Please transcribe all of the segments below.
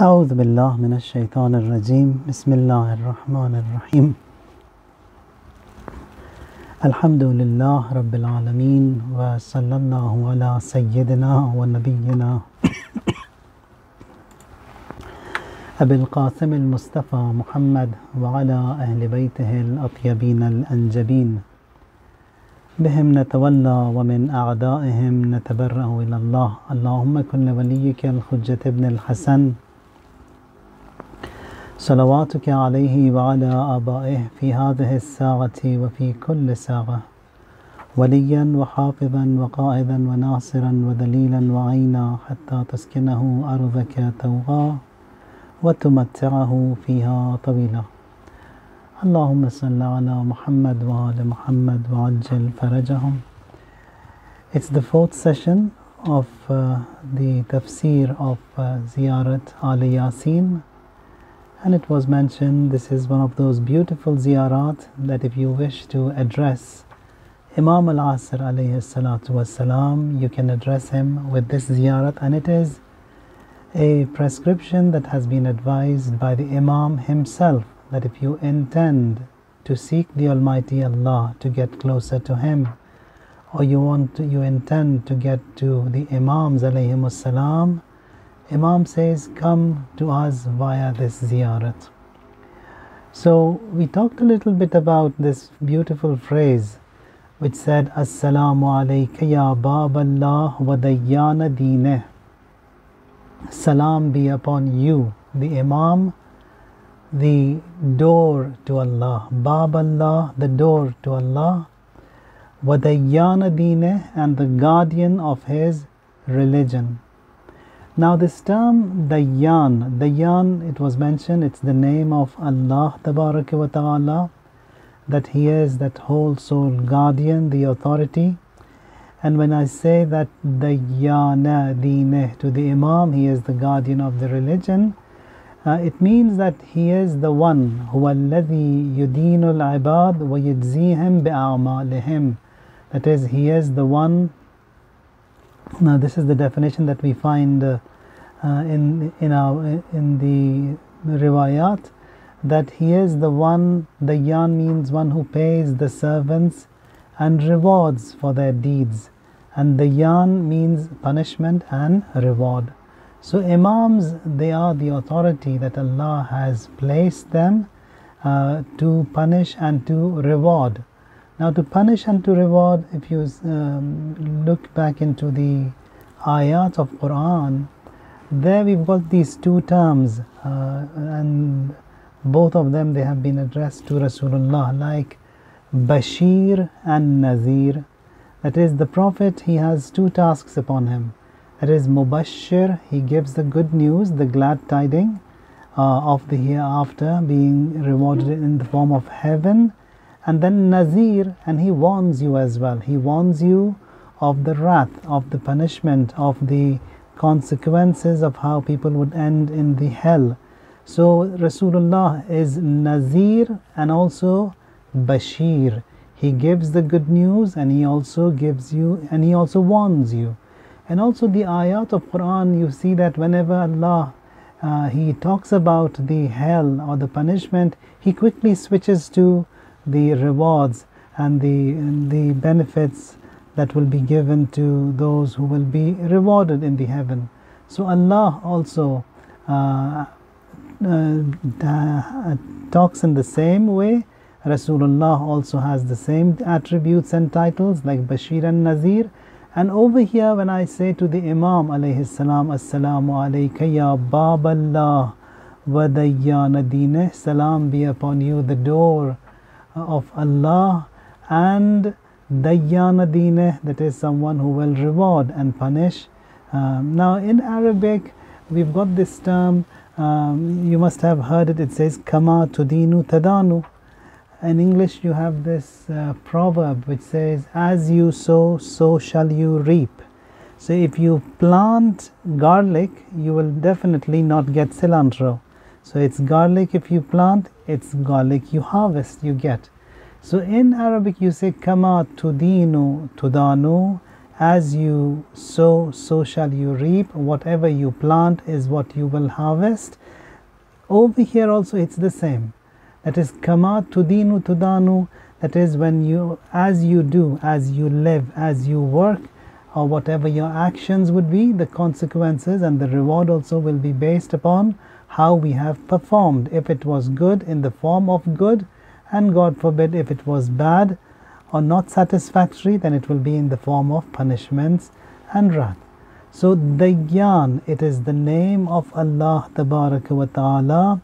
أعوذ بالله من الشيطان الرجيم. بسم الله الرحمن الرحيم. الحمد لله رب العالمين وصلى الله على سيدنا ونبينا أبي القاسم المصطفى محمد وعلى أهل بيته الأطيبين الأنجبين. بهم نتولى ومن أعدائهم نتبرأ إلى الله. اللهم كن لوليك الحجة ابن الحسن. صلواتك عليه وعلى آبائه في هذه الساعة وفي كل ساعة وليا وحافظا وقائدا وناصرا ودليلا وعينا حتى تسكنه أرضك توغا وتمتعه فيها طويلا. اللهم صل على محمد وآل محمد وعجل فرجهم. It's the fourth session of uh, the tafsir of uh, Ziyarat Ali Yasin. And it was mentioned this is one of those beautiful ziyarat that if you wish to address Imam al-Asr alayhi salatu wasalam you can address him with this ziyarat. And it is a prescription that has been advised by the Imam himself that if you intend to seek the Almighty Allah to get closer to Him, or you want to, you intend to get to the Imams alayhim salam, Imam says, come to us via this ziyarat. So we talked a little bit about this beautiful phrase which said, Assalamu alayka ya bab Allah wa dayyana dineh. Salam be upon you, the Imam, the door to Allah. Bab Allah, the door to Allah. Wadayyana Dine, and the guardian of his religion. Now, this term Dayyan, Dayyan, it was mentioned, it's the name of Allah wa Ta'ala, that He is that whole soul guardian, the authority. And when I say that Dayyana Dine to the Imam, he is the guardian of the religion, uh, it means that he is the one هو الذي يدين العباد ويجزيهم بأعمالهم that is he is the one now this is the definition that we find uh, uh, in in our in the riwayat that he is the one Dayyan means one who pays the servants and rewards for their deeds and Dayyan means punishment and reward so, Imams, they are the authority that Allah has placed them uh, to punish and to reward. Now, to punish and to reward, if you um, look back into the ayat of Quran, there we've got these two terms, uh, and both of them they have been addressed to Rasulullah, like Bashir and Nazir. That is, the Prophet, he has two tasks upon him that is Mubashir, he gives the good news, the glad tiding uh, of the hereafter being rewarded in the form of heaven. And then Nazir, and he warns you as well. He warns you of the wrath, of the punishment, of the consequences of how people would end in the hell. So Rasulullah is Nazir and also Bashir. He gives the good news and he also gives you and he also warns you. And also the ayat of Quran, you see that whenever Allah uh, He talks about the hell or the punishment, He quickly switches to the rewards and the, the benefits that will be given to those who will be rewarded in the heaven. So Allah also uh, uh, talks in the same way. Rasulullah also has the same attributes and titles like Bashir and Nazir. And over here, when I say to the Imam alayhi salam, Assalamu alayka ya Bab Allah wa salam be upon you, the door of Allah, and dayyana dineh, that is someone who will reward and punish. Um, now, in Arabic, we've got this term, um, you must have heard it, it says, Kama tudinu tadanu in English you have this uh, proverb which says, As you sow, so shall you reap. So if you plant garlic, you will definitely not get cilantro. So it's garlic if you plant, it's garlic you harvest, you get. So in Arabic you say, Kama tudinu tudanu, as you sow, so shall you reap. Whatever you plant is what you will harvest. Over here also it's the same. That is kama tudinu tudanu. That is when you, as you do, as you live, as you work, or whatever your actions would be, the consequences and the reward also will be based upon how we have performed. If it was good in the form of good, and God forbid if it was bad or not satisfactory, then it will be in the form of punishments and wrath. So Dayyan, it is the name of Allah wa ta'ala,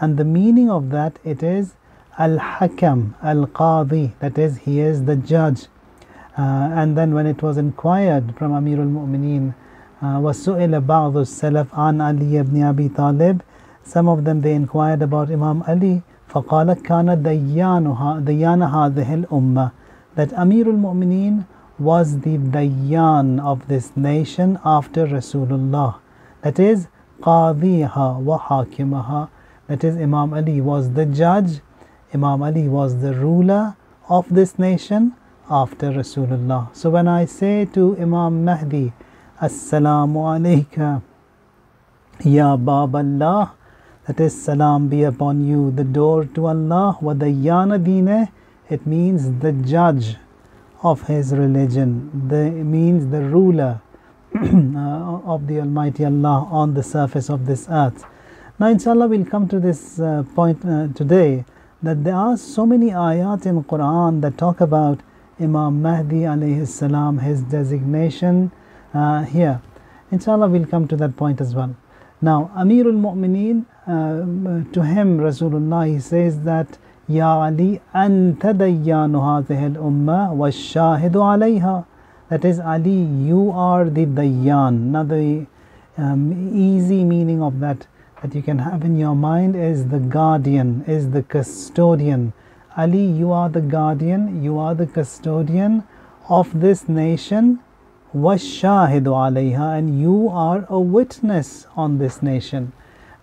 and the meaning of that it is Al-Hakam, Al-Qadi, that is, he is the judge. Uh, and then when it was inquired from Amir al-Mu'mineen, وَسُئِلَ بَعْضُ السَّلَفْ عَنْ Ali ibn Abi Talib, some of them they inquired about Imam Ali, فقال كان ديانها ديان هذه الأمة that Amir al-Mu'mineen was the Dayan of this nation after Rasulullah. That is, Qadiha wa Hakimaha. That is, Imam Ali was the judge, Imam Ali was the ruler of this nation after Rasulullah. So when I say to Imam Mahdi, Assalamu alayka, Ya Bab Allah, that is, Salam be upon you, the door to Allah, wa dayyana dine, it means the judge of his religion, the means the ruler uh, of the Almighty Allah on the surface of this earth. Now, inshallah, we'll come to this uh, point uh, today that there are so many ayat in Quran that talk about Imam Mahdi alayhi salam, his designation uh, here. Inshallah, we'll come to that point as well. Now, Amirul Mu'mineen, uh, to him Rasulullah he says that Ya Ali anta dayyanu hadhihi al-ummah wa shahidu alayha. That is Ali you are the dayyan. Now the um, easy meaning of that that you can have in your mind is the guardian is the custodian. Ali you are the guardian you are the custodian of this nation wa shahidu alayha and you are a witness on this nation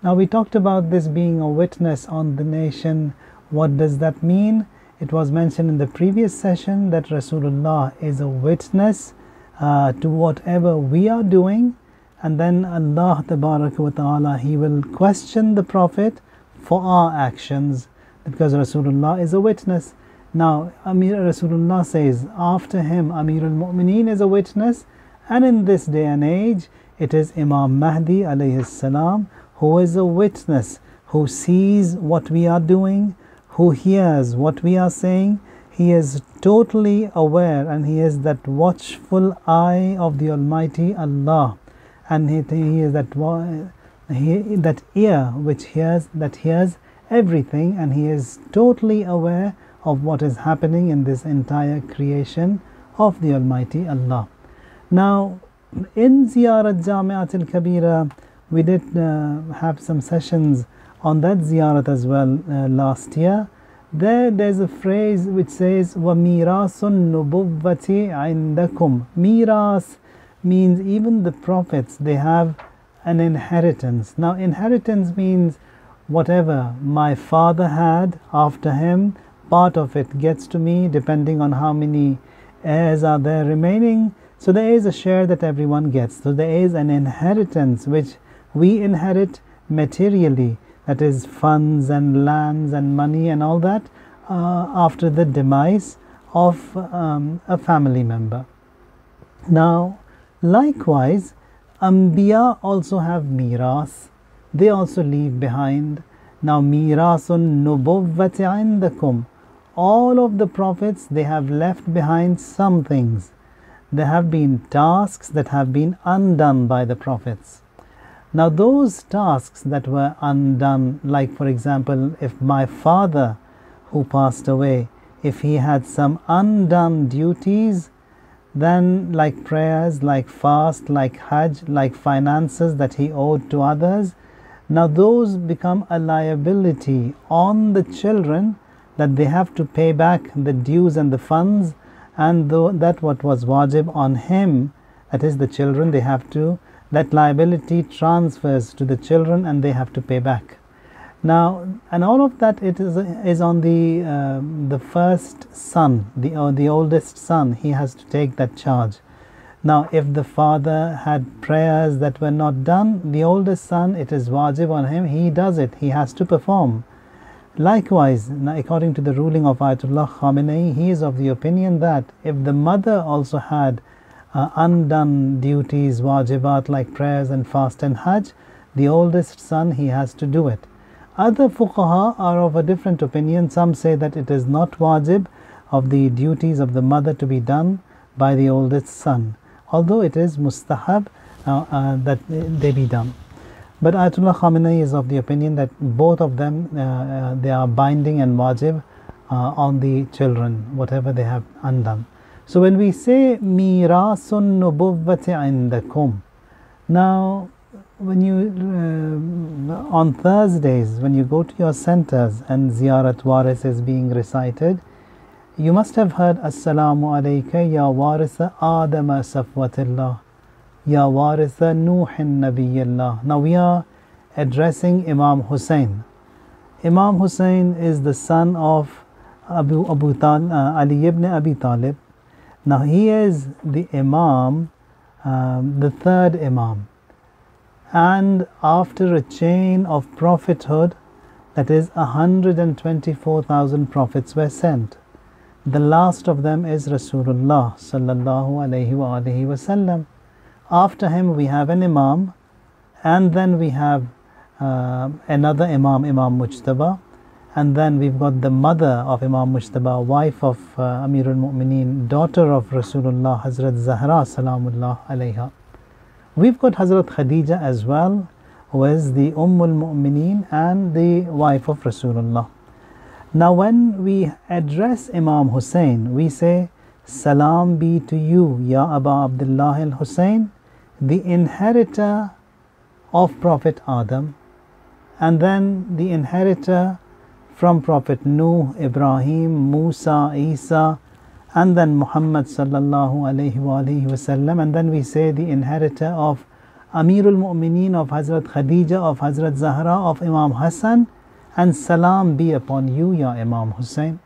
now we talked about this being a witness on the nation what does that mean? It was mentioned in the previous session that Rasulullah is a witness uh, to whatever we are doing, and then Allah wa ta'ala He will question the Prophet for our actions because Rasulullah is a witness. Now, Amir Rasulullah says, after him, Amir al Mu'mineen is a witness, and in this day and age, it is Imam Mahdi alayhi salam who is a witness, who sees what we are doing, who hears what we are saying, he is totally aware and he is that watchful eye of the Almighty Allah. And he, he is that, he, that ear which hears, that hears everything and he is totally aware of what is happening in this entire creation of the Almighty Allah. Now, in Ziyarat Jamiat al Kabira, we did uh, have some sessions on that ziyarat as well uh, last year. There, there's a phrase which says وَمِيرَاسُ النُّبُوَّةِ عِنْدَكُمْ Miras means even the prophets, they have an inheritance. Now, inheritance means whatever my father had after him, part of it gets to me depending on how many heirs are there remaining. So, there is a share that everyone gets. So, there is an inheritance which we inherit materially that is funds and lands and money and all that uh, after the demise of um, a family member. Now, likewise, Ambiya also have miras, they also leave behind. Now, mirasun nubuwwati. All of the prophets, they have left behind some things. There have been tasks that have been undone by the prophets. Now, those tasks that were undone, like for example, if my father who passed away, if he had some undone duties, then like prayers, like fast, like hajj, like finances that he owed to others, now those become a liability on the children that they have to pay back the dues and the funds, and that what was wajib on him, that is the children, they have to that liability transfers to the children and they have to pay back. Now, and all of that it is is on the uh, the first son, the uh, the oldest son. He has to take that charge. Now, if the father had prayers that were not done, the oldest son, it is wajib on him, he does it, he has to perform. Likewise, according to the ruling of Ayatollah Khamenei, he is of the opinion that if the mother also had uh, undone duties, wajibat like prayers and fast and hajj, the oldest son he has to do it. Other fuqaha are of a different opinion. Some say that it is not wajib of the duties of the mother to be done by the oldest son, although it is mustahab uh, uh, that they be done. But Ayatollah Khamenei is of the opinion that both of them uh, uh they are binding and wajib uh, on the children, whatever they have undone. So when we say mirasun nubuwwati indakum, now when you uh, on Thursdays when you go to your centers and ziyarat waris is being recited, you must have heard Assalamu alayka ya warisa Adama safwatillah Ya Waritha Nuhin Nabiyullah. Now we are addressing Imam Hussein. Imam Hussein is the son of Abu, Abu Tal, uh, Ali ibn Abi Talib. Now he is the Imam, um, the third Imam. And after a chain of prophethood, that is 124,000 prophets were sent. The last of them is Rasulullah sallallahu alayhi wa wasallam. After him, we have an Imam, and then we have uh, another Imam, Imam Mujtaba, and then we've got the mother of Imam Mujtaba, wife of uh, Amirul Mu'mineen, daughter of Rasulullah, Hazrat Zahra, Salamullah alayha. We've got Hazrat Khadija as well, who is the Ummul Mu'mineen and the wife of Rasulullah. Now, when we address Imam Hussein, we say, Salam be to you, Ya Aba Abdullah al Hussein, the inheritor of Prophet Adam, and then the inheritor from Prophet Nuh, Ibrahim, Musa, Isa, and then Muhammad sallallahu alayhi wasallam, and then we say the inheritor of Amirul Mu'mineen of Hazrat Khadija, of Hazrat Zahra, of Imam Hassan, and salam be upon you, Ya Imam Hussein.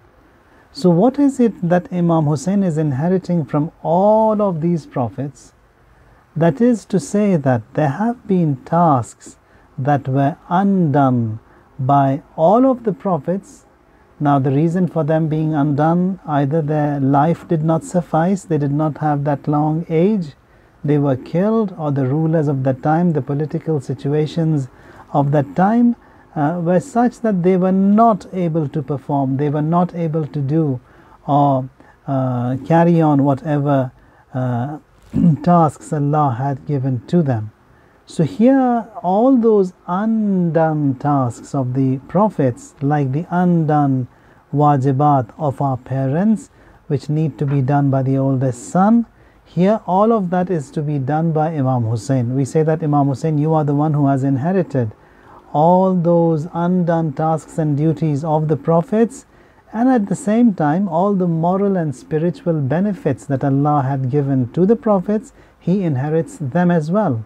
So, what is it that Imam Hussein is inheriting from all of these prophets? That is to say, that there have been tasks that were undone by all of the prophets. Now, the reason for them being undone either their life did not suffice, they did not have that long age, they were killed, or the rulers of that time, the political situations of that time uh, were such that they were not able to perform, they were not able to do or uh, carry on whatever. Uh, tasks Allah had given to them. So here all those undone tasks of the prophets like the undone wajibat of our parents which need to be done by the oldest son. Here all of that is to be done by Imam Hussein. We say that Imam Hussein you are the one who has inherited all those undone tasks and duties of the prophets. And at the same time all the moral and spiritual benefits that Allah had given to the prophets he inherits them as well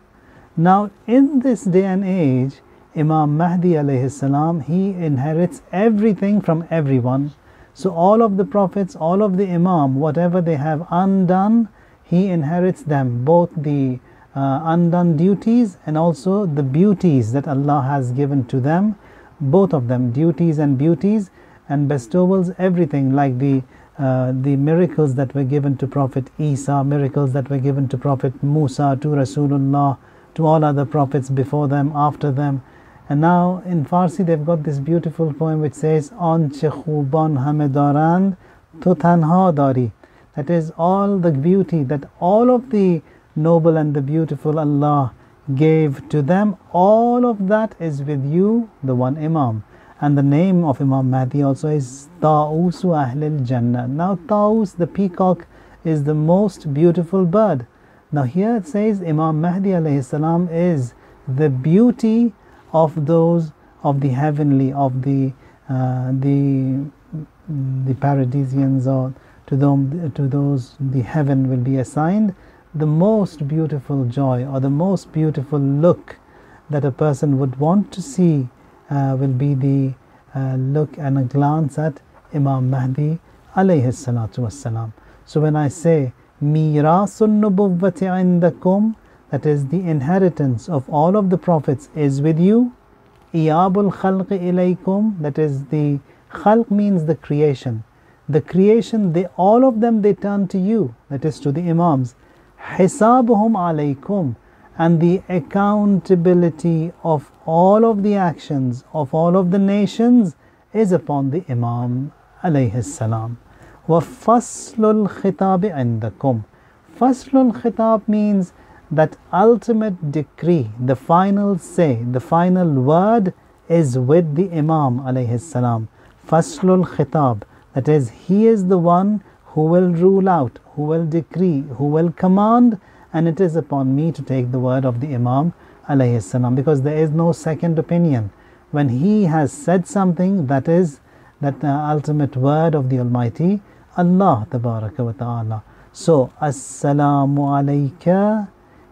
now in this day and age Imam Mahdi alayhi salam he inherits everything from everyone. So all of the prophets all of the imam whatever they have undone he inherits them both the uh, undone duties and also the beauties that Allah has given to them both of them duties and beauties and bestowals everything like the uh, the miracles that were given to Prophet Isa, miracles that were given to Prophet Musa, to Rasulullah, to all other prophets before them, after them. And now in Farsi they've got this beautiful poem which says, On Chekhuban Hamedarand Tutanha Dari. That is all the beauty that all of the noble and the beautiful Allah gave to them, all of that is with you, the one Imam and the name of Imam Mahdi also is Ta'usu Ahlil Jannah. Now, Ta'us, the peacock, is the most beautiful bird. Now, here it says Imam Mahdi salam is the beauty of those of the heavenly, of the uh, the the paradisians, or to them to those the heaven will be assigned the most beautiful joy or the most beautiful look that a person would want to see uh, will be the uh, look and a glance at Imam Mahdi alayhi salatu wassalam. So when I say Mirasun that is the inheritance of all of the prophets is with you. Iyabul khalqi ilaykum, that is the khalq means the creation. The creation, they all of them they turn to you, that is to the Imams. Hisabuhum alaykum, and the accountability of all of the actions of all of the nations is upon the Imam alayhi salam. وَفَصْلُ الْخِطَابِ عِنْدَكُمْ فَصْلُ الْخِطَاب means that ultimate decree, the final say, the final word is with the Imam alayhi salam. Faslul Khitab, that is, he is the one who will rule out, who will decree, who will command, and it is upon me to take the word of the Imam alayhi salam because there is no second opinion. When he has said something, that is that the ultimate word of the Almighty Allah tabaraka wa ta'ala. So, Assalamu alayka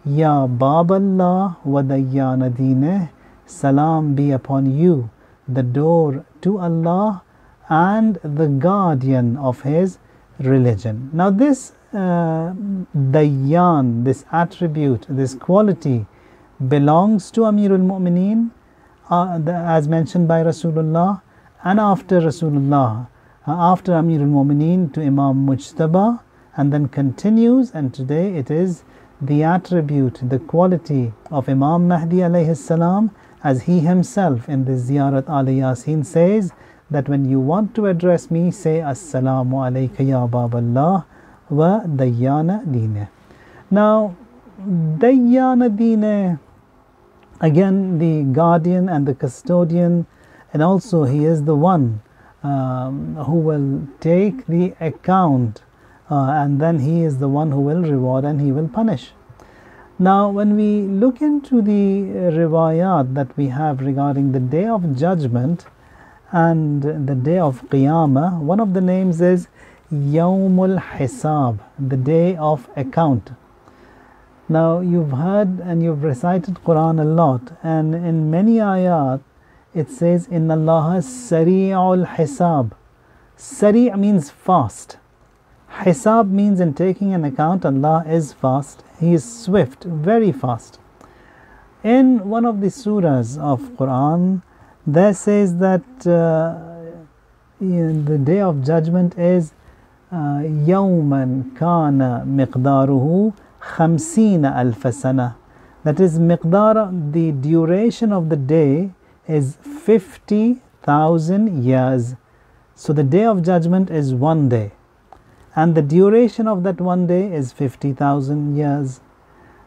Ya Baballah wa Dayyana Dineh. Salam be upon you, the door to Allah and the guardian of His religion. Now, this uh, Dayyan, this attribute, this quality belongs to Amirul Mu'mineen uh, as mentioned by Rasulullah and after Rasulullah after Amirul Mu'mineen to Imam Mujtaba and then continues and today it is the attribute, the quality of Imam Mahdi alayhi salam as he himself in the Ziyarat al Yasin says that when you want to address me say Assalamu alayka ya Baballah wa Dayyana Dine. Now Dayyana Dine again the guardian and the custodian and also he is the one um, who will take the account uh, and then he is the one who will reward and he will punish. Now, when we look into the riwayat that we have regarding the day of judgment and the day of Qiyamah, one of the names is Yawmul Hisab, the day of account. Now, you've heard and you've recited Quran a lot, and in many ayat, it says in Allah Sari'ul Hisab. Sari' means fast. Hisab means in taking an account, Allah is fast. He is swift, very fast. In one of the surahs of Quran, there says that uh, the day of judgment is يوما كان مقداره خمسين ألف سنة that is miqdar the duration of the day is 50,000 years. So the day of judgment is one day, and the duration of that one day is 50,000 years.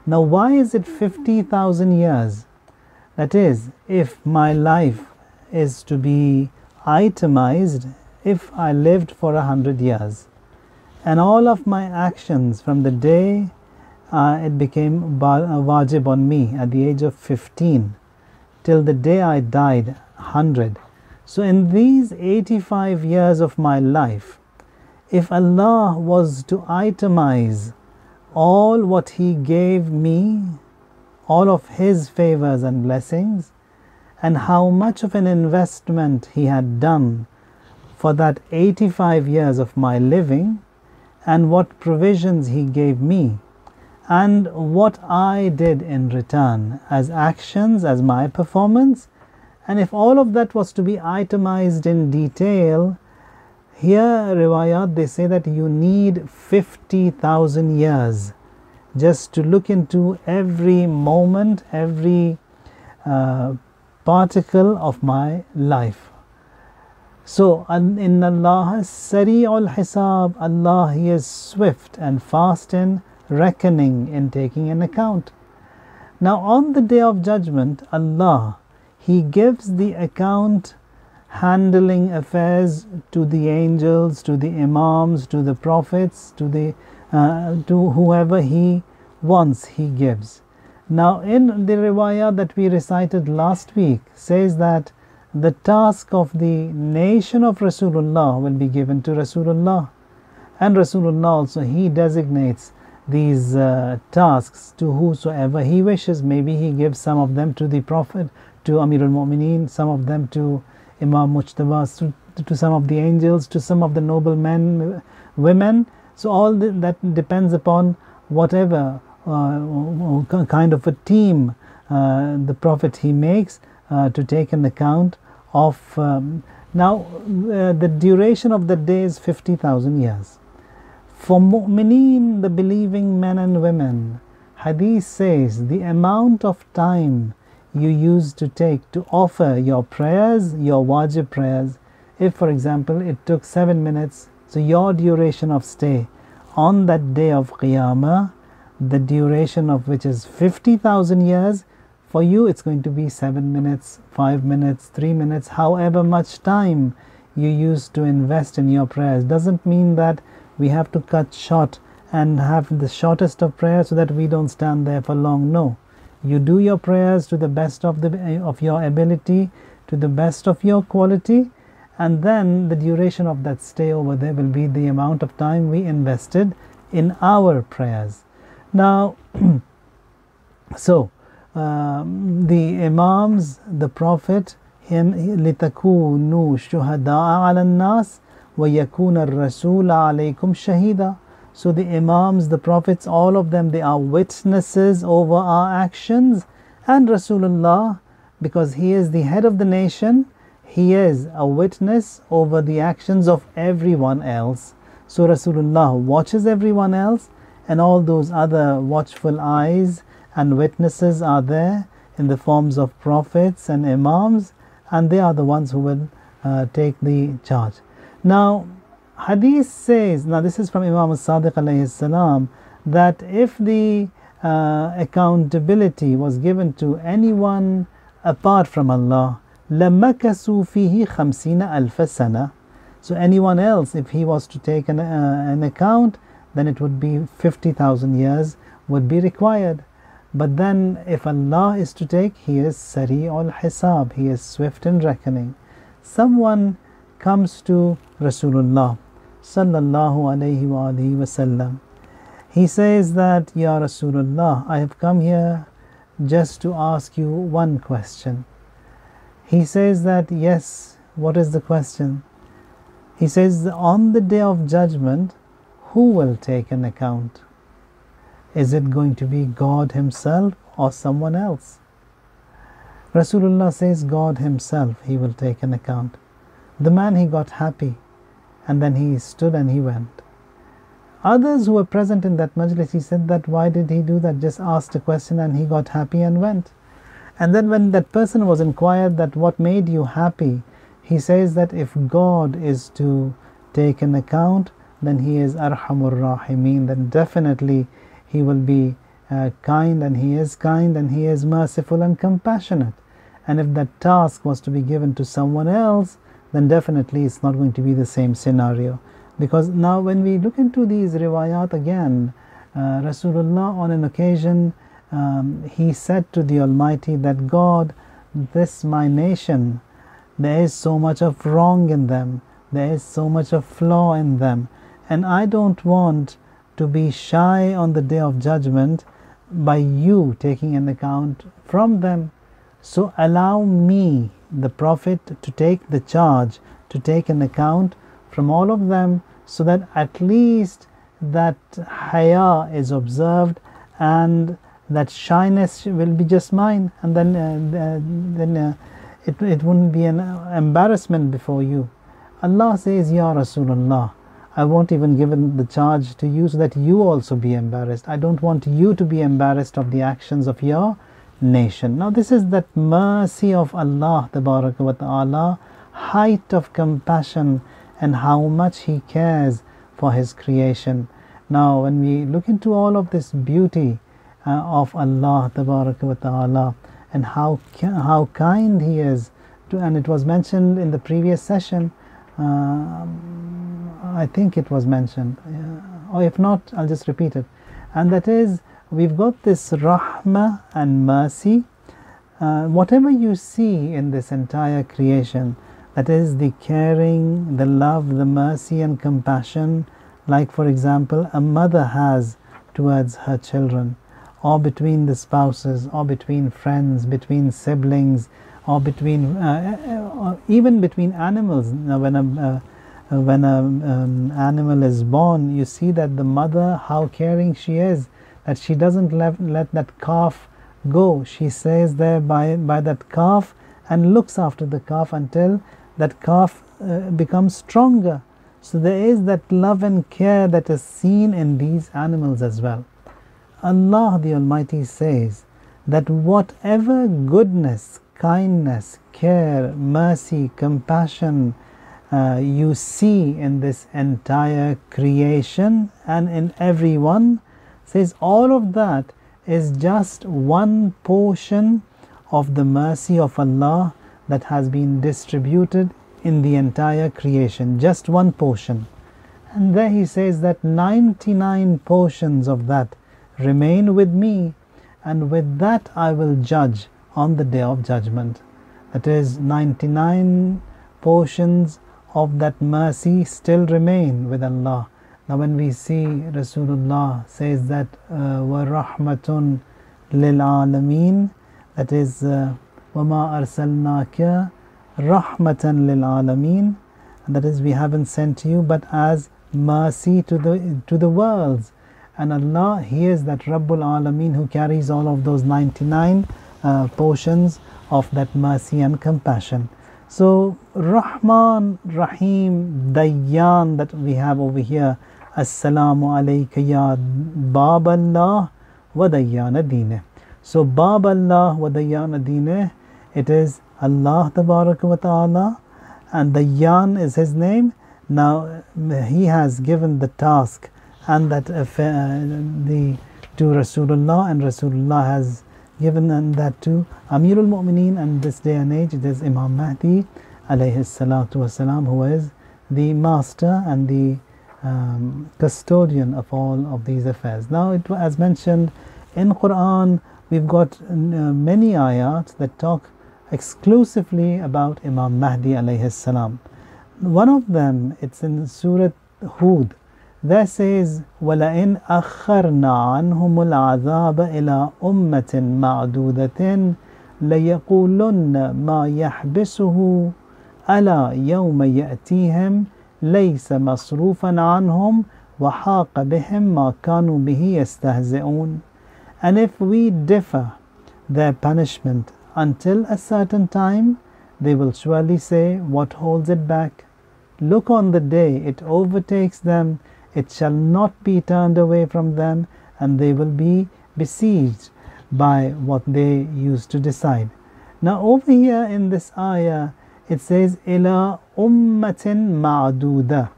Now, why is it 50,000 years? That is, if my life is to be itemized, if I lived for a hundred years, and all of my actions from the day uh, it became wajib on me at the age of 15 till the day I died, 100. So, in these 85 years of my life, if Allah was to itemize all what He gave me, all of His favors and blessings, and how much of an investment He had done for that 85 years of my living, and what provisions He gave me, and what I did in return as actions, as my performance. And if all of that was to be itemized in detail, here riwayat they say that you need 50,000 years just to look into every moment, every uh, particle of my life. So, in Allah, Sari al Hisab, Allah, He is swift and fast in reckoning and taking an account. Now, on the day of judgment, Allah He gives the account handling affairs to the angels, to the imams, to the prophets, to the uh, to whoever He wants. He gives. Now, in the riwayah that we recited last week, says that the task of the nation of Rasulullah will be given to Rasulullah, and Rasulullah also He designates these uh, tasks to whosoever he wishes. Maybe he gives some of them to the Prophet, to Amir al Mu'mineen, some of them to Imam Mujtaba, to, some of the angels, to some of the noble men, women. So all the, that depends upon whatever uh, kind of a team uh, the Prophet he makes uh, to take an account of. Um, now, uh, the duration of the day is 50,000 years. For mu'mineen, the believing men and women, Hadith says the amount of time you used to take to offer your prayers, your wajib prayers, if for example it took 7 minutes, so your duration of stay on that day of Qiyamah, the duration of which is 50,000 years, for you it's going to be 7 minutes, 5 minutes, 3 minutes, however much time you used to invest in your prayers. Doesn't mean that we have to cut short and have the shortest of prayers so that we don't stand there for long. No. You do your prayers to the best of the of your ability to the best of your quality and then the duration of that stay over there will be the amount of time we invested in our prayers. Now so um, the imams the prophet him litakunu shuhada ala nas ويكون الرسول عليكم شهيدا so the Imams, the Prophets, all of them, they are witnesses over our actions. And Rasulullah, because he is the head of the nation, he is a witness over the actions of everyone else. So Rasulullah watches everyone else, and all those other watchful eyes and witnesses are there in the forms of prophets and imams, and they are the ones who will uh, take the charge. Now, Hadith says, now this is from Imam Sadiq alayhi salam, that if the uh, accountability was given to anyone apart from Allah, لَمَكَسُوا فِيهِ خَمْسِينَ أَلْفَ سَنَةً So anyone else, if he was to take an, uh, an account, then it would be 50,000 years would be required. But then if Allah is to take, He is Sari al Hisab, He is swift in reckoning. Someone comes to Rasulullah sallallahu alayhi wa wasallam. He says that, Ya Rasulullah, I have come here just to ask you one question. He says that, yes, what is the question? He says, on the day of judgment, who will take an account? Is it going to be God Himself or someone else? Rasulullah says, God Himself, He will take an account. The man, he got happy and then he stood and he went. Others who were present in that majlis, he said that why did he do that? Just asked a question and he got happy and went. And then when that person was inquired that what made you happy, he says that if God is to take an account, then he is Arhamur Rahimin, then definitely he will be uh, kind and he is kind and he is merciful and compassionate. And if that task was to be given to someone else, then definitely it's not going to be the same scenario. Because now, when we look into these riwayat again, uh, Rasulullah on an occasion um, he said to the Almighty that God, this my nation, there is so much of wrong in them, there is so much of flaw in them, and I don't want to be shy on the day of judgment by you taking an account from them. So allow me the Prophet to take the charge, to take an account from all of them, so that at least that haya is observed and that shyness will be just mine, and then uh, then uh, it, it wouldn't be an embarrassment before you. Allah says, Ya Rasulullah, I won't even give the charge to you so that you also be embarrassed. I don't want you to be embarrassed of the actions of your nation. Now, this is that mercy of Allah wa ta'ala, height of compassion, and how much He cares for His creation. Now, when we look into all of this beauty uh, of Allah wa ta'ala and how, how kind He is, to, and it was mentioned in the previous session, uh, I think it was mentioned, uh, or if not, I'll just repeat it, and that is we've got this rahmah and mercy. Uh, whatever you see in this entire creation, that is the caring, the love, the mercy, and compassion, like for example, a mother has towards her children, or between the spouses, or between friends, between siblings, or between uh, uh, even between animals. Now, when a, uh, when an um, animal is born, you see that the mother, how caring she is, that she doesn't let, let that calf go. She stays there by, by that calf and looks after the calf until that calf uh, becomes stronger. So there is that love and care that is seen in these animals as well. Allah the Almighty says that whatever goodness, kindness, care, mercy, compassion uh, you see in this entire creation and in everyone, says all of that is just one portion of the mercy of Allah that has been distributed in the entire creation, just one portion. And there he says that 99 portions of that remain with me, and with that I will judge on the day of judgment. That is, 99 portions of that mercy still remain with Allah. Now, when we see Rasulullah says that uh, wa rahmatun lil alameen, that is, uh, وَمَا أَرْسَلْنَاكَ rahmatan lil alameen that is we haven't sent you but as mercy to the to the worlds and Allah he is that Rabbul Alameen who carries all of those 99 uh, portions of that mercy and compassion so Rahman Rahim Dayyan that we have over here Assalamu alayka ya Bab Allah wa Dayyana so Bab Allah wa Dayyana it is Allah wa ta'ala and Dayyan is his name. Now he has given the task and that affair, uh, the to Rasulullah and Rasulullah has given that to Amirul Mu'mineen and this day and age it is Imam Mahdi alayhi salatu wasalam who is the master and the um, custodian of all of these affairs. Now it as mentioned in Quran we've got uh, many ayat that talk exclusively about Imam Mahdi alayhi salam. One of them, it's in Surah Hud, that says, وَلَئِنْ أَخَّرْنَا عَنْهُمُ الْعَذَابَ إِلَىٰ أُمَّةٍ مَعْدُودَةٍ لَيَقُولُنَّ مَا يَحْبِسُهُ أَلَا يَوْمَ يَأْتِيهِمْ لَيْسَ مَصْرُوفًا عَنْهُمْ وَحَاقَ بِهِمْ مَا كَانُوا بِهِ يَسْتَهْزِئُونَ And if we differ their punishment until a certain time, they will surely say, What holds it back? Look on the day it overtakes them, it shall not be turned away from them, and they will be besieged by what they used to decide. Now, over here in this ayah, it says, Ila ummatin ma'duda.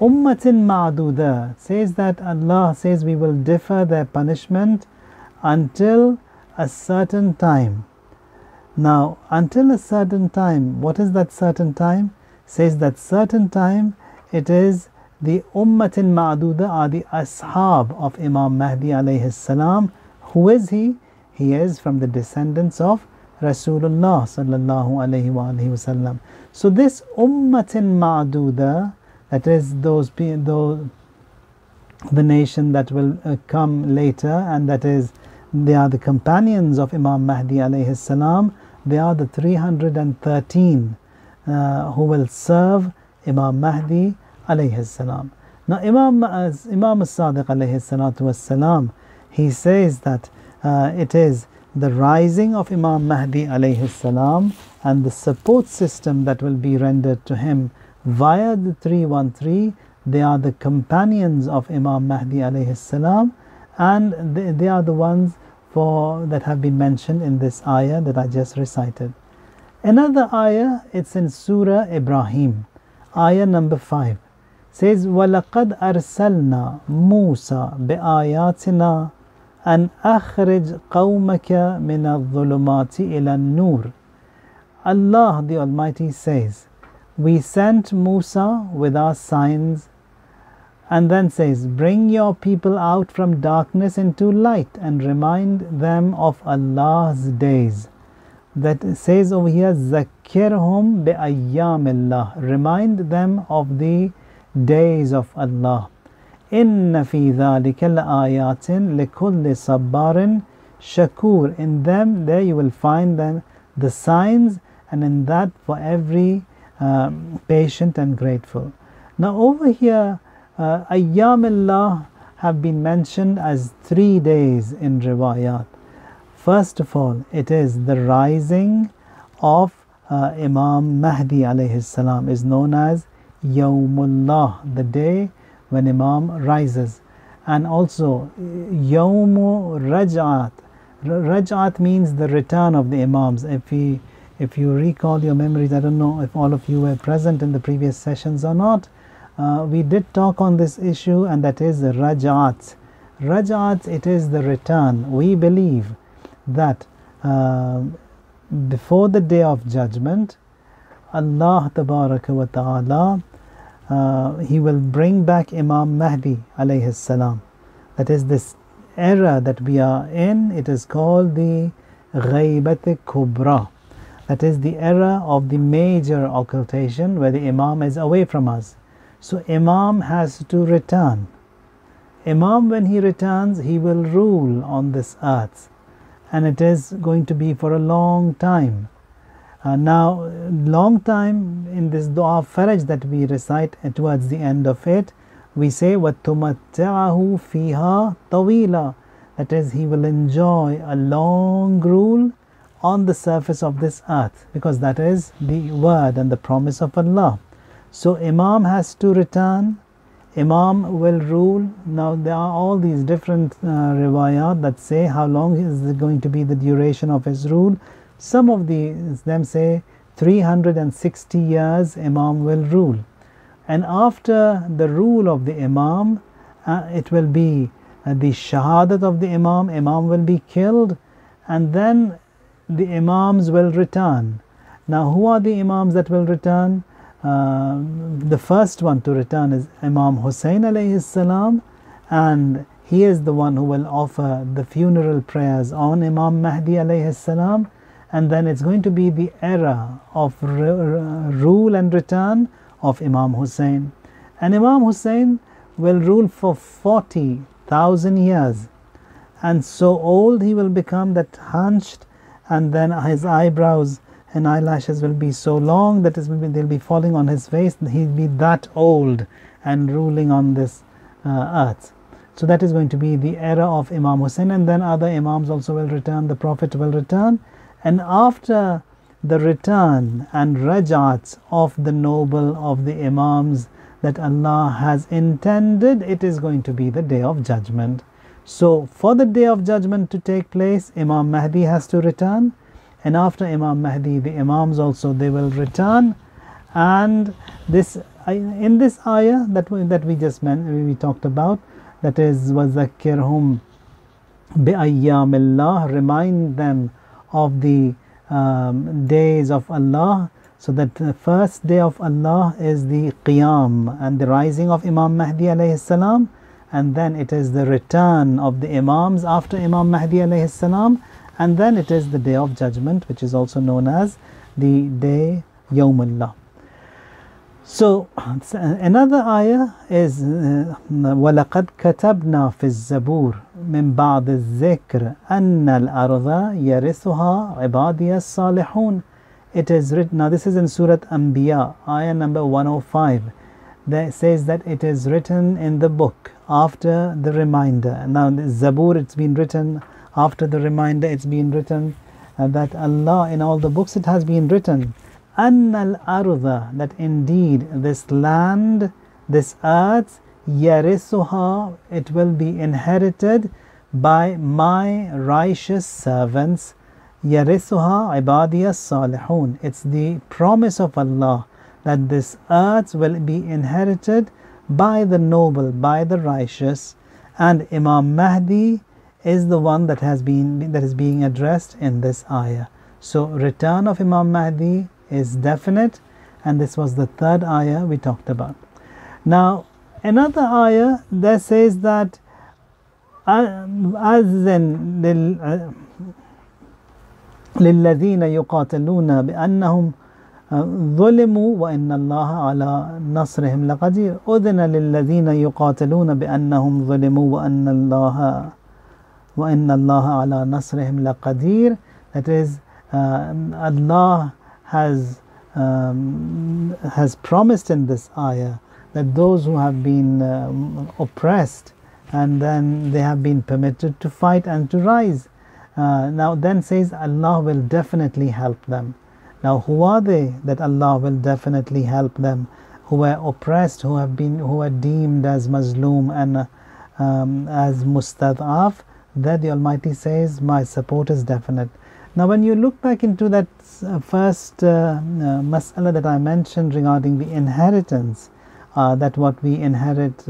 Ummatin ma'duda says that Allah says we will defer their punishment until a certain time. Now, until a certain time, what is that certain time? Says that certain time it is the Ummatin Ma'duda are the Ashab of Imam Mahdi alayhi salam. Who is he? He is from the descendants of Rasulullah sallallahu alayhi wa wasallam. So this Ummatin Ma'duda, that is those, those the nation that will uh, come later and that is they are the companions of Imam Mahdi alayhi salam. They are the 313 uh, who will serve Imam Mahdi alayhi salam. Now Imam, uh, Imam Sadiq alayhi salatu was he says that uh, it is the rising of Imam Mahdi alayhi salam and the support system that will be rendered to him via the 313 they are the companions of Imam Mahdi alayhi salam and they, they are the ones for that have been mentioned in this ayah that I just recited. Another ayah, it's in Surah Ibrahim, ayah number 5, says, وَلَقَدْ أَرْسَلْنَا مُوسَى بِآيَاتِنَا أَنْ أَخْرِجْ قَوْمَكَ مِنَ الظُّلُمَاتِ إِلَى النُّورِ Allah the Almighty says, We sent Musa with our signs and then says, Bring your people out from darkness into light and remind them of Allah's days. That says over here, Zakirhum bi ayyamillah. Remind them of the days of Allah. Inna fi dhalika ayatin likulli sabbarin shakur. In them, there you will find them the signs, and in that for every um, patient and grateful. Now, over here, uh, Ayyam Allah have been mentioned as three days in riwayat. First of all, it is the rising of uh, Imam Mahdi alayhi salam is known as Yawmullah, the day when Imam rises. And also Yawmu Raj'at. Raj'at means the return of the Imams. If we if you recall your memories, I don't know if all of you were present in the previous sessions or not. Uh, we did talk on this issue, and that is Raj'at. Raj'at, it is the return. We believe that uh, before the day of judgment, Allah wa ta'ala, uh, He will bring back Imam Mahdi alayhi salam. That is this era that we are in, it is called the Ghaibat Kubra. That is the era of the major occultation where the Imam is away from us. So Imam has to return. Imam, when he returns, he will rule on this earth, and it is going to be for a long time. Uh, now, long time in this dua faraj that we recite towards the end of it, we say وَتُمَتِّعَهُ fiha tawila. That is, he will enjoy a long rule on the surface of this earth because that is the word and the promise of Allah. So Imam has to return, Imam will rule. Now there are all these different uh, riwayat that say how long is going to be the duration of his rule. some of these them say 360 years Imam will rule. And after the rule of the Imam, uh, it will be uh, the shahadat of the Imam, Imam will be killed, and then the Imams will return. Now, who are the Imams that will return? Uh, the first one to return is Imam Hussein alayhi salam, and he is the one who will offer the funeral prayers on Imam Mahdi alayhi salam, and then it's going to be the era of rule and return of Imam Hussein. And Imam Hussein will rule for 40,000 years, and so old he will become that hunched and then his eyebrows and eyelashes will be so long that they'll be falling on his face he'll be that old and ruling on this uh, earth so that is going to be the era of imam hussein and then other imams also will return the prophet will return and after the return and rajats of the noble of the imams that allah has intended it is going to be the day of judgment so, for the day of judgment to take place, Imam Mahdi has to return, and after Imam Mahdi, the Imams also they will return. And this in this ayah that we, that we just meant, we talked about, that is وَذَكِّرْهُمْ بِأَيَّامِ اللَّهِ Remind them of the um, days of Allah. So that the first day of Allah is the Qiyam and the rising of Imam Mahdi alayhi salam and then it is the return of the Imams after Imam Mahdi alayhi salam, and then it is the day of judgment, which is also known as the day Yawmullah. So another ayah is وَلَقَدْ كَتَبْنَا فِي الزَّبُورِ مِنْ بَعْضِ الذِّكْرِ أَنَّ الْأَرْضَ يَرِثُهَا عِبَادِيَ الصَّالِحُونَ It is written, now this is in Surah Anbiya, ayah number 105 that says that it is written in the book after the reminder. Now, the Zabur, it's been written after the reminder, it's been written uh, that Allah, in all the books, it has been written, An al arda, that indeed this land, this earth, yarisuha, it will be inherited by my righteous servants. Yarisuha ibadiyas salihun. It's the promise of Allah that this earth will be inherited by the noble, by the righteous, and Imam Mahdi is the one that has been that is being addressed in this ayah. So return of Imam Mahdi is definite, and this was the third ayah we talked about. Now another ayah that says that أذن للذين يقاتلون بأنهم ظلموا وإن الله على نصرهم لقدير أذن للذين يقاتلون بأنهم ظلموا وأن الله وإن الله على نصرهم لقدير that is uh, Allah has um, has promised in this ayah that those who have been um, oppressed and then they have been permitted to fight and to rise. Uh, now, then says Allah will definitely help them. Now, who are they that Allah will definitely help them? Who were oppressed, who have been, who are deemed as Mazloom and um, as Mustad'af? That the Almighty says, My support is definite. Now, when you look back into that uh, first uh, uh, mas'ala that I mentioned regarding the inheritance, uh, that what we inherit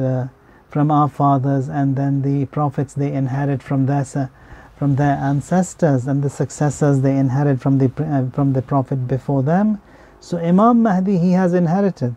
from our fathers and then the prophets they inherit from their from their ancestors and the successors they inherit from the from the prophet before them. So imam mahdi he has inherited.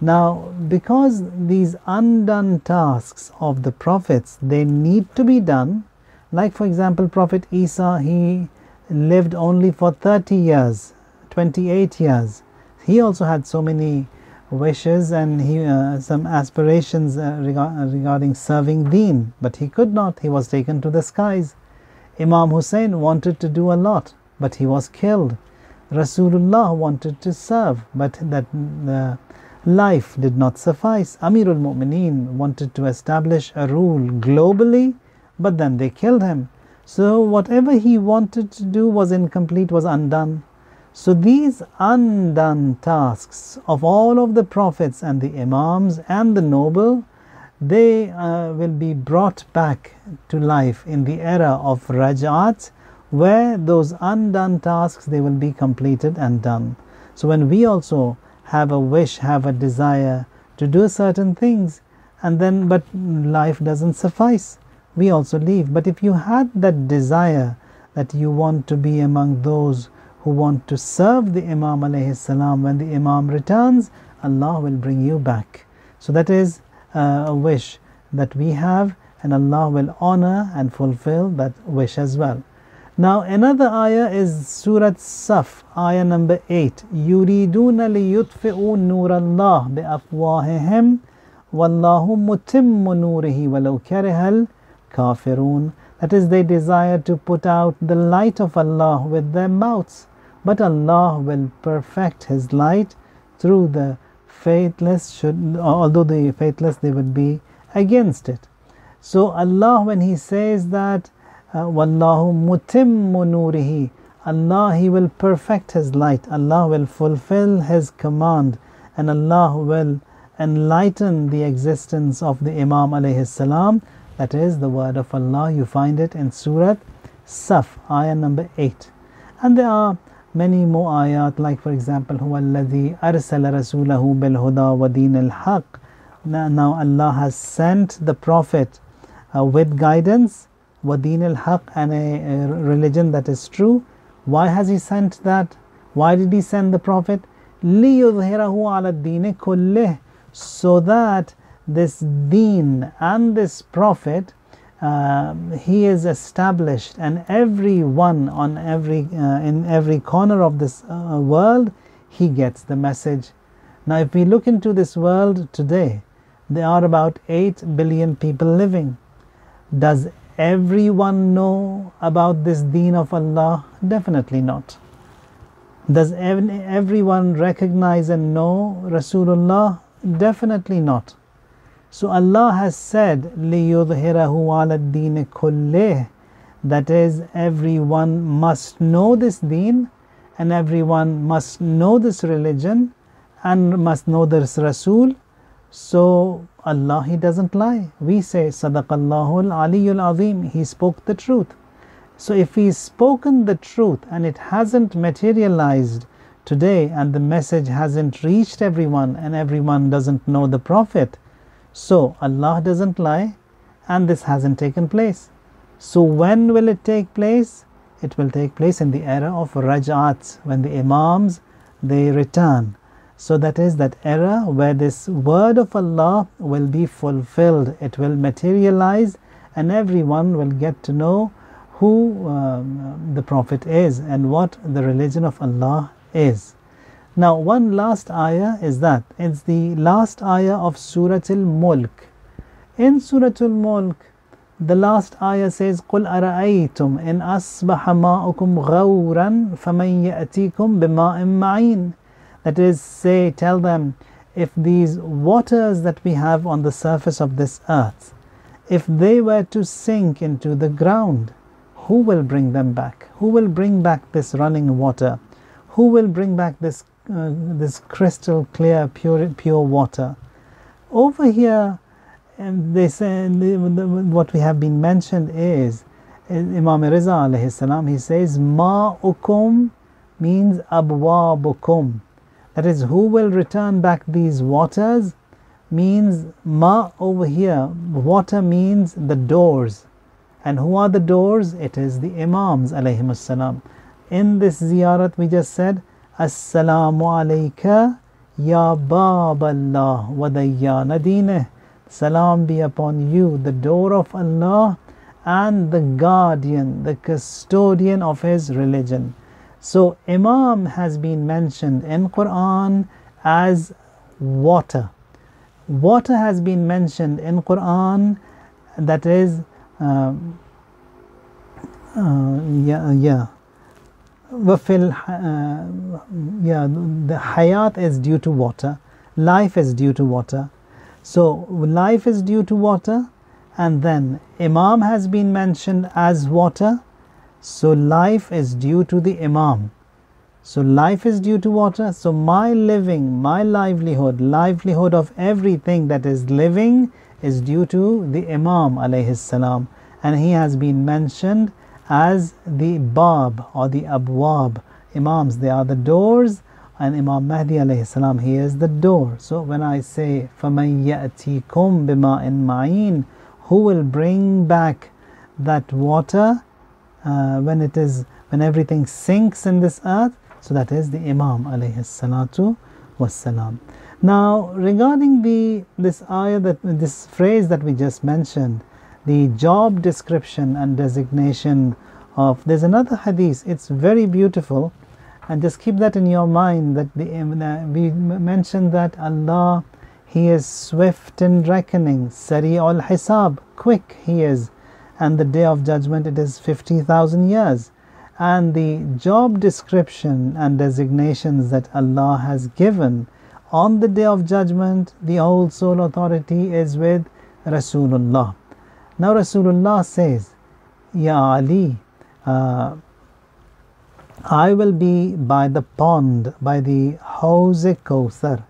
Now because these undone tasks of the prophets they need to be done like for example prophet isa he lived only for 30 years 28 years he also had so many wishes and he, uh, some aspirations uh, rega- regarding serving deen, but he could not. He was taken to the skies. Imam Hussein wanted to do a lot, but he was killed. Rasulullah wanted to serve, but that uh, life did not suffice. Amirul Mu'mineen wanted to establish a rule globally, but then they killed him. So whatever he wanted to do was incomplete, was undone. So these undone tasks of all of the prophets and the imams and the noble, they uh, will be brought back to life in the era of Raj'at, where those undone tasks they will be completed and done. So when we also have a wish, have a desire to do certain things, and then but life doesn't suffice, we also leave. But if you had that desire that you want to be among those who want to serve the Imam alayhi salam when the Imam returns, Allah will bring you back. So that is uh, a wish that we have, and Allah will honor and fulfill that wish as well. Now another ayah is Surah Saf, ayah number 8. يُرِيدُونَ لِيُطْفِئُوا نُورَ اللَّهِ بِأَفْوَاهِهِمْ وَاللَّهُ مُتِمُّ نُورِهِ وَلَوْ كَرِهَ kafirun. That is, they desire to put out the light of Allah with their mouths, but Allah will perfect His light through the faithless, should, although the faithless they would be against it. So, Allah, when He says that, uh, Wallahu mutimmu nurihi, Allah, He will perfect His light, Allah will fulfill His command, and Allah will enlighten the existence of the Imam alayhi salam that is the word of Allah. You find it in Surah Saf ayah number 8 and there are many more ayat like for example huwa alladhi arsala rasulahu huda wa din al haq. Now Allah has sent the prophet uh, with guidance wa al haq and a, a religion that is true. Why has he sent that? Why did he send the prophet? Liyudhhirahu ala din kullih so that this deen and this prophet uh, he is established and everyone on every uh, in every corner of this uh, world he gets the message. Now if we look into this world today there are about 8 billion people living. Does everyone know about this deen of Allah? Definitely not. Does everyone recognize and know Rasulullah? Definitely not so Allah has said, لِيُظْهِرَهُ عَلَى الدِّينِ كُلِّهِ That is, everyone must know this deen and everyone must know this religion and must know this Rasul. So Allah, He doesn't lie. We say, Sadaqallahu al-Aliyul Azim. He spoke the truth. So if He's spoken the truth and it hasn't materialized today and the message hasn't reached everyone and everyone doesn't know the Prophet, so Allah doesn't lie and this hasn't taken place. So when will it take place? It will take place in the era of Raj'at when the Imams they return. So that is that era where this word of Allah will be fulfilled. It will materialize and everyone will get to know who um, the Prophet is and what the religion of Allah is. Now, one last ayah is that it's the last ayah of Surah Al Mulk. In Surah Al Mulk, the last ayah says, قُلْ أَرَأَيْتُمْ إِنْ أَصْبَحَ مَاؤُكُمْ غَوْرًا فَمَنْ يَأْتِيكُمْ بِمَاءٍ مَعِينٍ That is, say, tell them, if these waters that we have on the surface of this earth, if they were to sink into the ground, who will bring them back? Who will bring back this running water? Who will bring back this uh, this crystal clear, pure, pure water? Over here, um, they say what we have been mentioned is Imam Riza alayhi salam. He says, "Ma'ukum" means abwabukum. That is, who will return back these waters? Means ma over here. Water means the doors. And who are the doors? It is the Imams alayhi salam. In this ziyarat we just said, Assalamu alayka ya Bab Allah wa dayyana dineh. Salam be upon you, the door of Allah and the guardian, the custodian of his religion. So Imam has been mentioned in Quran as water. Water has been mentioned in Quran that is uh, uh, yeah yeah wafil uh, yeah the hayat is due to water life is due to water. So life is due to water and then imam has been mentioned as water. So life is due to the imam. So life is due to water. So my living my livelihood livelihood of everything that is living is due to the imam alayhi salam. And he has been mentioned as the Bab or the Abwab Imams. They are the doors, and Imam Mahdi alayhi salam, he is the door. So when I say فَمَن يَأْتِيكُم بِمَاءٍ مَعِينٍ Who will bring back that water uh, when it is when everything sinks in this earth? So that is the Imam alayhi salatu wassalam. Now regarding the this ayah that this phrase that we just mentioned the job description and designation of there's another hadith it's very beautiful and just keep that in your mind that the, um, we mentioned that Allah he is swift in reckoning sari al hisab quick he is and the day of judgment it is 50000 years. And the job description and designations that Allah has given on the day of judgment the whole sole authority is with Rasulullah now Rasulullah says, Ya Ali, uh, I will be by the pond, by the Hawz Kawthar,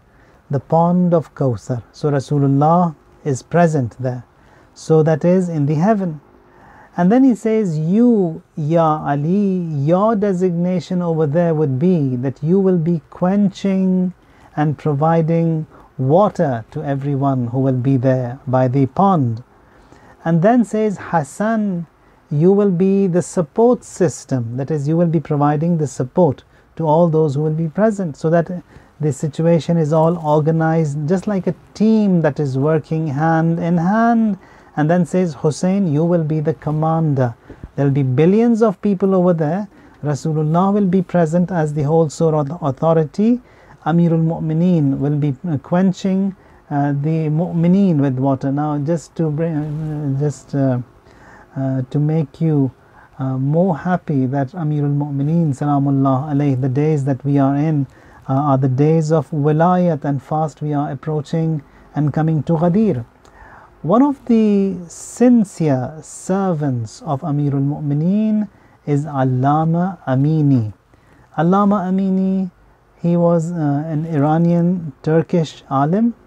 the pond of Kawthar. So Rasulullah is present there. So that is in the heaven. And then he says, You, Ya Ali, your designation over there would be that you will be quenching and providing water to everyone who will be there by the pond and then says Hassan you will be the support system. That is you will be providing the support to all those who will be present so that the situation is all organized just like a team that is working hand in hand. And then says Hussein you will be the commander. There will be billions of people over there. Rasulullah will be present as the whole surah authority. Amirul Mu'mineen will be quenching uh, the mu'mineen with water. Now, just to bring, uh, just uh, uh, to make you uh, more happy that Amirul Mu'mineen, Salamullah alayhi, the days that we are in are the days of wilayat and fast we are approaching and coming to Ghadir. One of the sincere servants of Amirul Mu'mineen is Allama Amini. Allama Amini, he was an Iranian Turkish alim uh,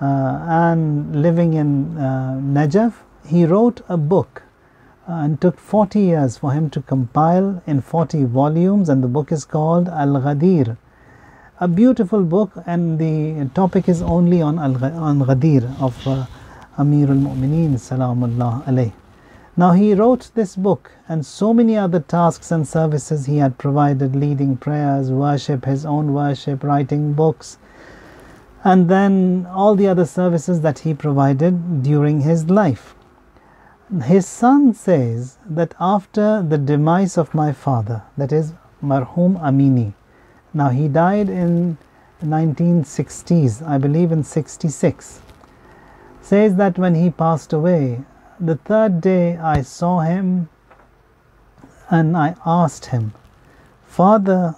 and living in uh, Najaf, he wrote a book uh, and took 40 years for him to compile in 40 volumes and the book is called Al-Ghadir a beautiful book and the topic is only on Al on Ghadir of uh, Amir al-Mu'mineen salamullah alayh. Now he wrote this book and so many other tasks and services he had provided leading prayers, worship, his own worship, writing books, and then all the other services that he provided during his life. His son says that after the demise of my father, that is Marhum Amini, now he died in 1960s, I believe in 66, says that when he passed away, the third day I saw him and I asked him, Father,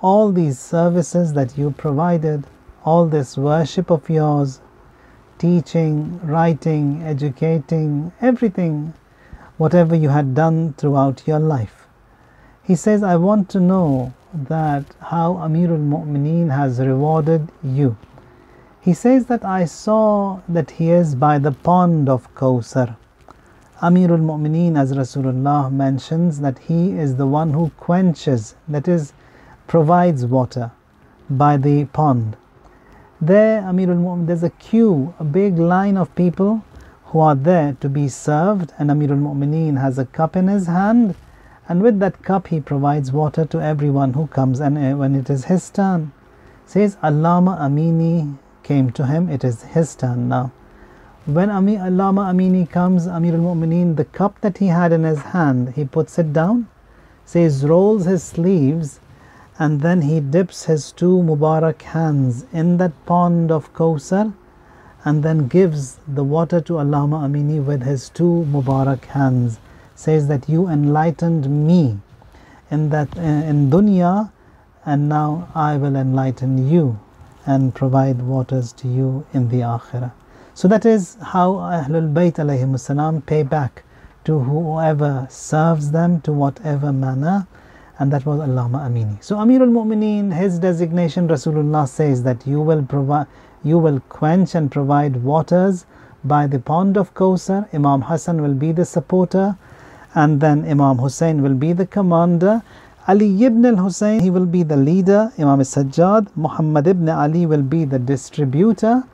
all these services that you provided, all this worship of yours, teaching, writing, educating, everything, whatever you had done throughout your life. He says, I want to know that how Amirul Mu'mineen has rewarded you. He says that I saw that he is by the pond of Kawsar. Amirul Mu'mineen, as Rasulullah mentions, that he is the one who quenches, that is, provides water by the pond. There, Amirul Mu'mineen, there's a queue, a big line of people who are there to be served, and Amirul Mu'mineen has a cup in his hand, and with that cup he provides water to everyone who comes, and uh, when it is his turn, says Allama Amini came to him, it is his turn now. When Ami, Allama Amini comes, Amir al-Mu'mineen, the cup that he had in his hand, he puts it down, says, rolls his sleeves, and then he dips his two Mubarak hands in that pond of Kawsar, and then gives the water to Allama Amini with his two Mubarak hands. Says that you enlightened me in that eh, in dunya, and now I will enlighten you and provide waters to you in the akhirah. So that is how Ahlul Bayt alayhim salam pay back to whoever serves them to whatever manner and that was Allama Amini. So Amirul Mu'mineen, his designation Rasulullah says that you will provide you will quench and provide waters by the pond of Kawsar. Imam Hassan will be the supporter and then Imam Hussein will be the commander. Ali ibn al-Hussein, he will be the leader. Imam Sajjad, Muhammad ibn Ali will be the distributor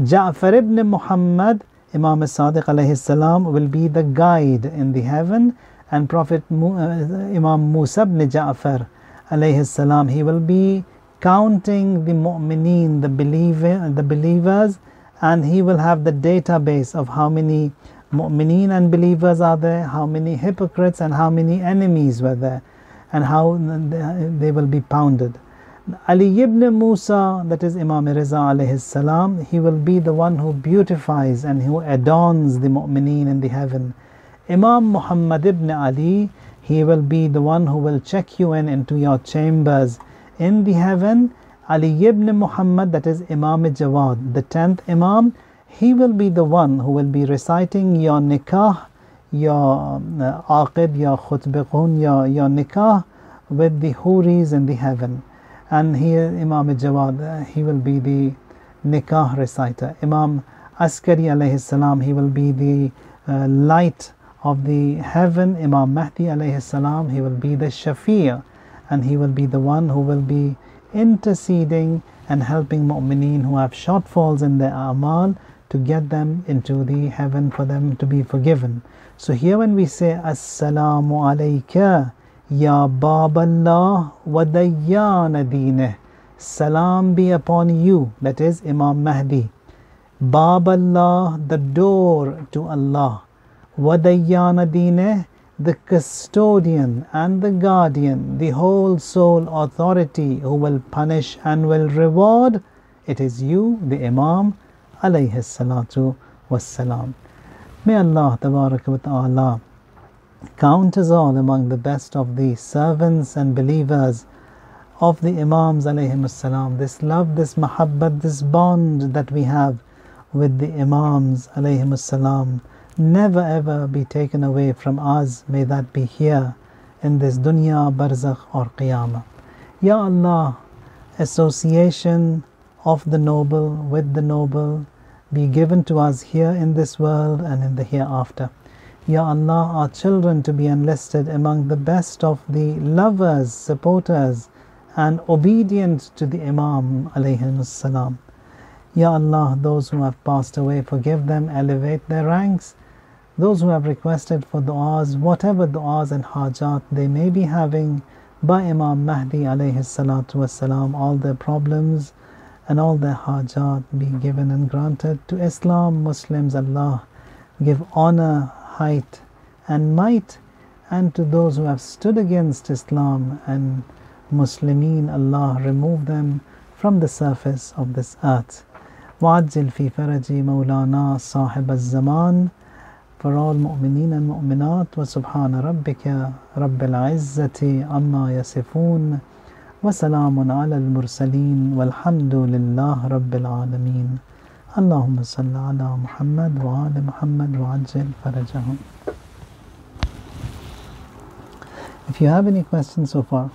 Ja'far ibn Muhammad, Imam Sadiq alayhi salam, will be the guide in the heaven, and Prophet uh, Imam Musa ibn Ja'far alayhi salam, he will be counting the mu'mineen, the believer, the believers, and he will have the database of how many mu'mineen and believers are there, how many hypocrites and how many enemies were there, and how they will be pounded. Ali ibn Musa, that is Imam Riza alayhi salam, he will be the one who beautifies and who adorns the mu'mineen in the heaven. Imam Muhammad ibn Ali, he will be the one who will check you in into your chambers in the heaven. Ali ibn Muhammad, that is Imam Jawad, the tenth Imam, he will be the one who will be reciting your nikah, your uh, aqid, your khutbaqun, your, your nikah with the huris in the heaven and here Imam Jawad uh, he will be the nikah reciter Imam Askari alayhi salam he will be the uh, light of the heaven Imam Mahdi alayhi salam he will be the shafi'ah and he will be the one who will be interceding and helping mu'mineen who have shortfalls in their amal to get them into the heaven for them to be forgiven so here when we say assalamu alayka Ya Baballah wa Dayyana Dineh. Salam be upon you, that is Imam Mahdi. Baballah, the door to Allah. Wadayyana Dineh, the custodian and the guardian, the whole sole authority who will punish and will reward. It is you, the Imam, alayhi salatu wassalam. May Allah, ta'ala, count us all among the best of the servants and believers of the Imams alayhim This love, this mahabbat, this bond that we have with the Imams alayhim never ever be taken away from us. May that be here in this dunya, barzakh or qiyamah. Ya Allah, association of the noble with the noble be given to us here in this world and in the hereafter. Ya Allah, our children to be enlisted among the best of the lovers, supporters, and obedient to the Imam salam. Ya Allah, those who have passed away, forgive them, elevate their ranks Those who have requested for du'as, whatever du'as and hajat they may be having by Imam Mahdi alayhi salatu wasalam, all their problems and all their hajat be given and granted to Islam, Muslims, Allah. Give honor, height and might, and to those who have stood against Islam and Muslimin, Allah remove them from the surface of this earth. وعجل في فرج مولانا صاحب الزمان for all مؤمنين and مؤمنات وسبحان ربك رب العزة عما يصفون وسلام على المرسلين والحمد لله رب العالمين. اللهم صل على محمد وآل محمد وعجل فرجهم. If you have any questions so far.